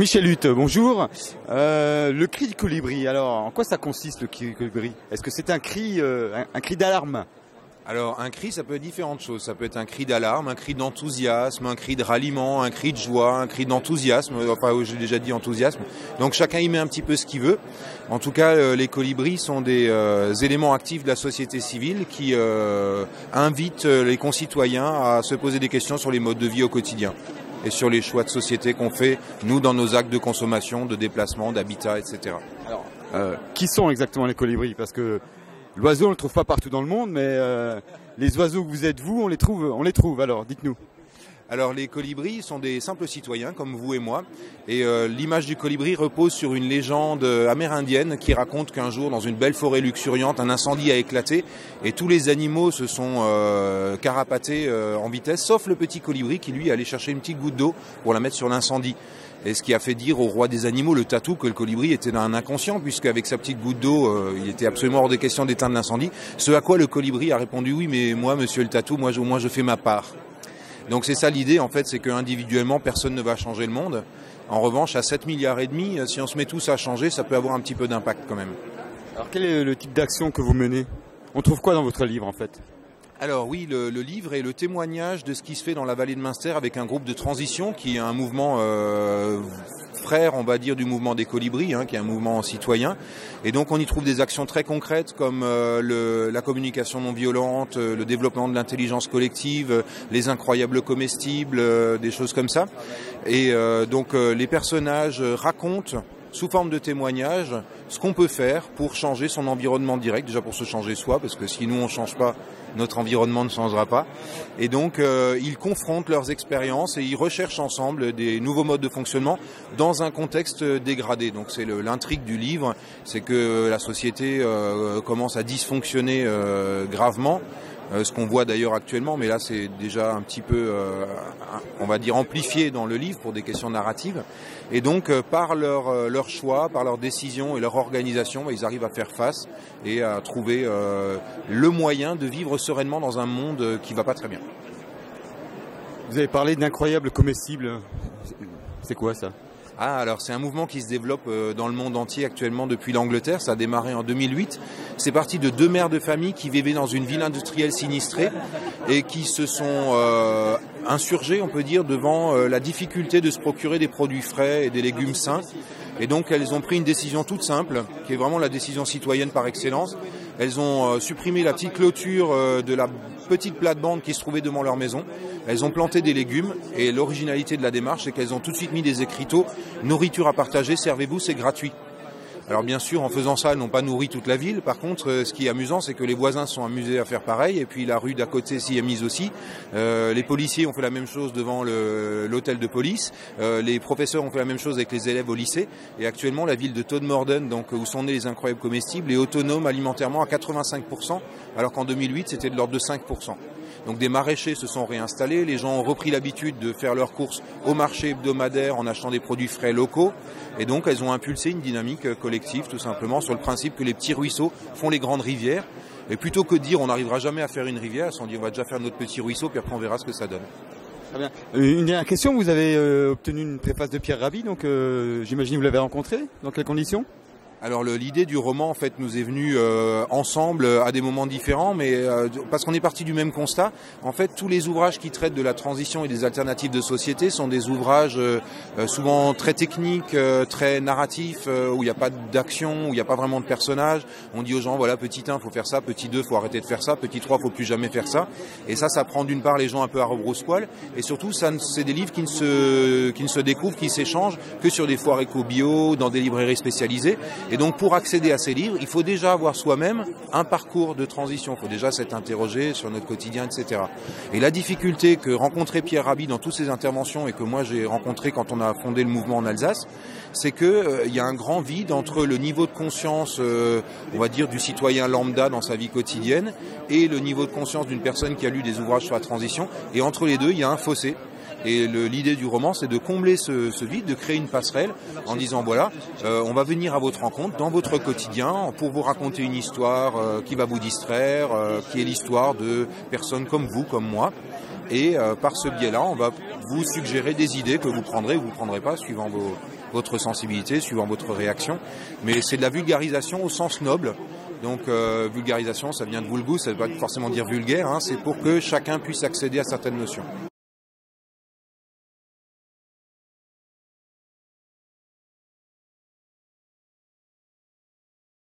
Michel Hutte, bonjour. Euh, le cri du colibri, alors en quoi ça consiste le cri du colibri? Est-ce que c'est un cri, euh, un, cri d'alarme? Alors un cri, ça peut être différentes choses. Ça peut être un cri d'alarme, un cri d'enthousiasme, un cri de ralliement, un cri de joie, un cri d'enthousiasme. Enfin, j'ai déjà dit enthousiasme. Donc chacun y met un petit peu ce qu'il veut. En tout cas, euh, les colibris sont des éléments actifs de la société civile qui invitent les concitoyens à se poser des questions sur les modes de vie au quotidien et sur les choix de société qu'on fait, nous, dans nos actes de consommation, de déplacement, d'habitat, etc. Alors, euh, qui sont exactement les colibris? Parce que l'oiseau, on ne le trouve pas partout dans le monde, mais euh, les oiseaux que vous êtes, vous, on les trouve, on les trouve. Alors, dites-nous. Alors les colibris sont des simples citoyens comme vous et moi et euh, l'image du colibri repose sur une légende amérindienne qui raconte qu'un jour dans une belle forêt luxuriante un incendie a éclaté et tous les animaux se sont euh, carapatés euh, en vitesse sauf le petit colibri qui lui allait chercher une petite goutte d'eau pour la mettre sur l'incendie. Et ce qui a fait dire au roi des animaux, le tatou, que le colibri était un inconscient, puisqu'avec sa petite goutte d'eau, il était absolument hors de question d'éteindre l'incendie. Ce à quoi le colibri a répondu oui, mais moi, monsieur le tatou, moi, moi je fais ma part. Donc c'est ça l'idée en fait, c'est qu'individuellement personne ne va changer le monde. En revanche, à 7 milliards et demi, si on se met tous à changer, ça peut avoir un petit peu d'impact quand même. Alors quel est le type d'action que vous menez? On trouve quoi dans votre livre en fait? Alors oui, le, livre est le témoignage de ce qui se fait dans la vallée de Munster avec un groupe de transition qui est un mouvement euh, frère, on va dire, du mouvement des colibris, hein, qui est un mouvement citoyen. Et donc on y trouve des actions très concrètes comme euh, la communication non violente, euh, le développement de l'intelligence collective, les incroyables comestibles, des choses comme ça. Et donc les personnages racontent sous forme de témoignage ce qu'on peut faire pour changer son environnement direct, déjà pour se changer soi, parce que si nous on ne change pas, notre environnement ne changera pas. Et donc euh, ils confrontent leurs expériences et ils recherchent ensemble des nouveaux modes de fonctionnement dans un contexte dégradé. Donc c'est l'intrigue du livre, c'est que la société euh, commence à dysfonctionner euh, gravement. Ce qu'on voit d'ailleurs actuellement, mais là c'est déjà un petit peu, on va dire, amplifié dans le livre pour des questions narratives. Et donc, par leur, leur choix, par leurs décisions et leur organisation, bah, ils arrivent à faire face et à trouver le moyen de vivre sereinement dans un monde qui va pas très bien. Vous avez parlé d'incroyables comestibles. C'est quoi ça? Ah, alors c'est un mouvement qui se développe euh, dans le monde entier actuellement depuis l'Angleterre. Ça a démarré en 2008. C'est parti de deux mères de famille qui vivaient dans une ville industrielle sinistrée et qui se sont euh, insurgées, on peut dire, devant euh, la difficulté de se procurer des produits frais et des légumes sains. Et donc elles ont pris une décision toute simple, qui est vraiment la décision citoyenne par excellence. Elles ont supprimé la petite clôture de la petite plate-bande qui se trouvait devant leur maison. Elles ont planté des légumes et l'originalité de la démarche, c'est qu'elles ont tout de suite mis des écriteaux nourriture à partager, servez-vous, c'est gratuit. Alors bien sûr, en faisant ça, n'ont pas nourri toute la ville. Par contre, euh, ce qui est amusant, c'est que les voisins sont amusés à faire pareil. Et puis la rue d'à côté s'y est mise aussi. Euh, les policiers ont fait la même chose devant l'hôtel de police. Euh, les professeurs ont fait la même chose avec les élèves au lycée. Et actuellement, la ville de Todmorden, donc où sont nés les incroyables comestibles, est autonome alimentairement à 85%, alors qu'en 2008, c'était de l'ordre de 5%. Donc des maraîchers se sont réinstallés, les gens ont repris l'habitude de faire leurs courses au marché hebdomadaire en achetant des produits frais locaux. Et donc elles ont impulsé une dynamique collective tout simplement sur le principe que les petits ruisseaux font les grandes rivières. Et plutôt que de dire on n'arrivera jamais à faire une rivière, elles se sont dit on va déjà faire notre petit ruisseau puis après on verra ce que ça donne. Très bien. Euh, une dernière question, vous avez euh, obtenu une préface de Pierre Rabhi, donc euh, j'imagine vous l'avez rencontré. Dans quelles conditions? Alors l'idée du roman en fait nous est venue euh, ensemble euh, à des moments différents, mais euh, parce qu'on est parti du même constat. En fait, tous les ouvrages qui traitent de la transition et des alternatives de société sont des ouvrages souvent très techniques, très narratifs, où il n'y a pas d'action, où il n'y a pas vraiment de personnages. On dit aux gens voilà petit 1 faut faire ça, petit 2 faut arrêter de faire ça, petit 3 faut plus jamais faire ça. Et ça, ça prend d'une part les gens un peu à rebrousse-poil, et surtout ça c'est des livres qui ne se qui ne se découvrent, qui s'échangent que sur des foires éco-bio, dans des librairies spécialisées. Et donc pour accéder à ces livres, il faut déjà avoir soi-même un parcours de transition. Il faut déjà s'être interrogé sur notre quotidien, etc. Et la difficulté que rencontrait Pierre Rabhi dans toutes ses interventions et que moi j'ai rencontré quand on a fondé le mouvement en Alsace, c'est qu'il euh, y a un grand vide entre le niveau de conscience, euh, on va dire, du citoyen lambda dans sa vie quotidienne et le niveau de conscience d'une personne qui a lu des ouvrages sur la transition. Et entre les deux, il y a un fossé. Et l'idée du roman, c'est de combler ce, ce, vide, de créer une passerelle en disant voilà, euh, on va venir à votre rencontre dans votre quotidien pour vous raconter une histoire euh, qui va vous distraire, euh, qui est l'histoire de personnes comme vous, comme moi. Et par ce biais-là, on va vous suggérer des idées que vous prendrez ou vous prendrez pas suivant vos, votre sensibilité, suivant votre réaction. Mais c'est de la vulgarisation au sens noble. Donc euh, vulgarisation, ça vient de vulgus, ça ne veut pas forcément dire vulgaire, hein, c'est pour que chacun puisse accéder à certaines notions.